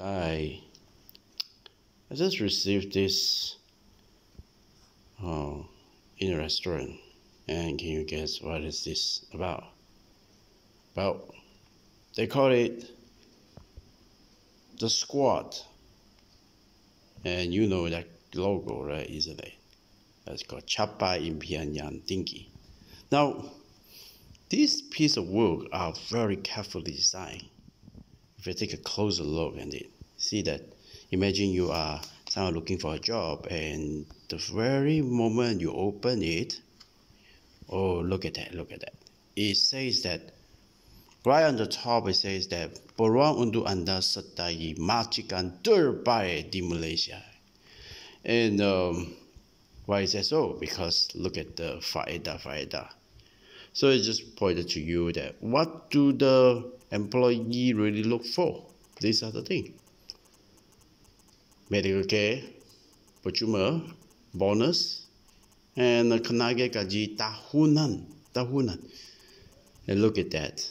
Hi. I just received this oh, in a restaurant. And can you guess what is this about? Well, they call it the squad. And you know that logo, right? Isn't it? That's called Chapa Impian Dinky. Now, this piece of work are very carefully designed if you take a closer look and see that imagine you are someone looking for a job and the very moment you open it, oh look at that, look at that. It says that right on the top it says that peluang untuk anda sertai majikan terbaik di Malaysia. And um, why is that so? Because look at the faedah faedah. So it just pointed to you that what do the employee really look for? These are the things. Medical care, percuma, bonus, and tenaga gaji tahunan, tahunan. And look at that.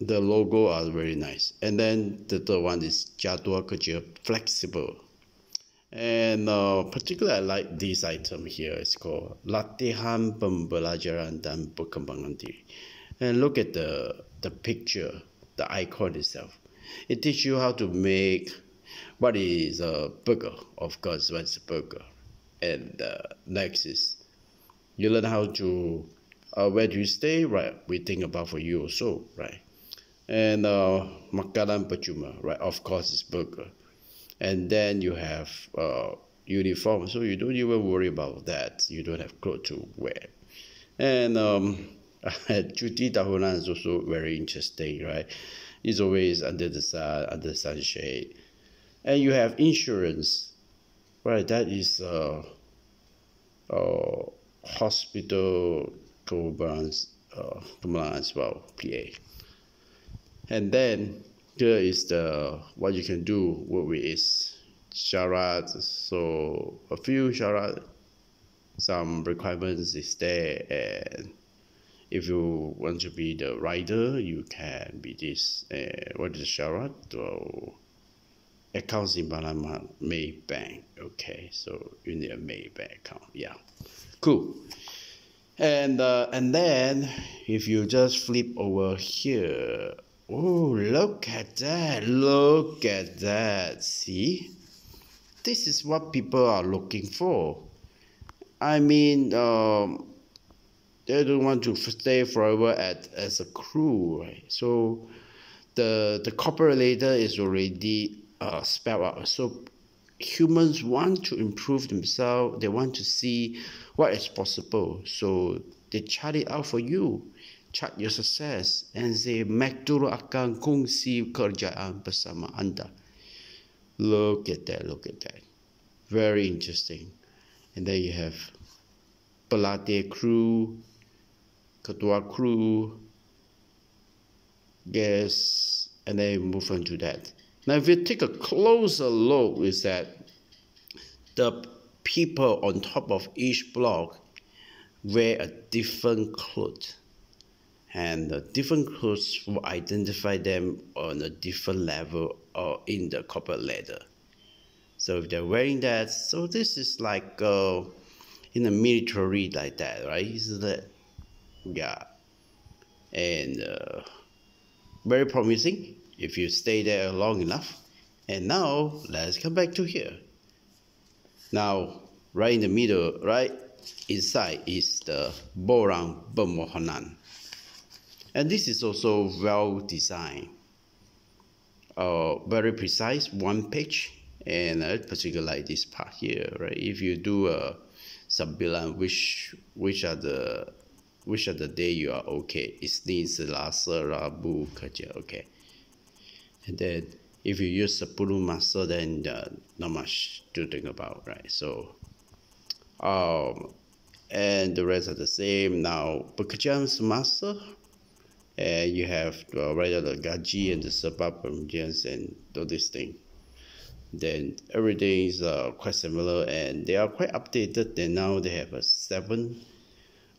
The logo are very nice. And then the third one is jadual kerja flexible. And uh, particularly I like this item here. It's called Latihan Pembelajaran dan Perkembangan Diri. And look at the, the picture, the icon itself. It teaches you how to make what is a burger. Of course, what's a burger. And uh, next is you learn how to, uh, where do you stay? Right, we think about for you also, right? And uh, makanan percuma, right? Of course, it's burger and then you have uh, uniform. So you don't even worry about that. You don't have clothes to wear. And um, tahunan is also very interesting right? It's always under the sun under the sunshade. And you have insurance right? That is uh, uh, hospital Cobrans, uh, as well PA and then here is the what you can do with is so a few syarat some requirements is there. And if you want to be the rider you can be this uh, what is syarat so accounts in Panama Maybank okay so you need a Maybank account. Yeah. Cool. And uh, and then if you just flip over here Oh, look at that. Look at that. See? This is what people are looking for. I mean, um, they don't want to stay forever at as a crew, right? So the the corporate ladder is already uh, spelled out. So humans want to improve themselves. They want to see what is possible. So they chart it out for you chart your success and say McDuro akan kongsi kerjaan bersama anda. Look at that, look at that. Very interesting. And then you have pelatih crew, ketua crew, guests, and then move on to that. Now, if you take a closer look, is that the people on top of each block wear a different clothes and the different clothes will identify them on a different level or in the corporate ladder. So if they're wearing that, so this is like uh, in the military like that, right? Is that yeah, and uh, very promising if you stay there long enough. And now let's come back to here. Now, right in the middle, right inside is the Borang Permohonan and this is also well designed. Uh, very precise one page and uh, particularly like this part here right? If you do a subbilan which which are the which are the day you are okay? Isnin Selasa Rabu kerja? Okay. And then if you use Sepuluh Masa then uh, not much to think about right? So um and the rest are the same. Now pekerjaan semasa and you have uh, rather the gaji and the permedians and all these things then everything is uh, quite similar and they are quite updated and now they have a seven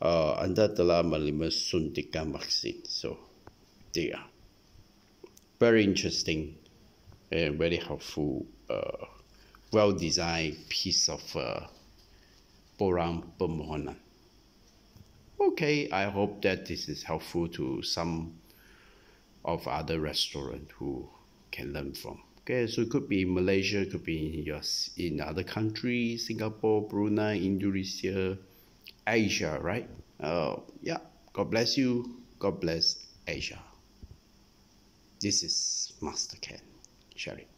uh, anda telah menerima suntikan vaksin so they are very interesting and very helpful, uh, well-designed piece of uh, Borang. Okay, I hope that this is helpful to some of other restaurant who can learn from. Okay, so it could be Malaysia, could be in your in other countries, Singapore, Brunei, Indonesia, Asia, right? Uh, yeah. God bless you. God bless Asia. This is Master Ken sharing.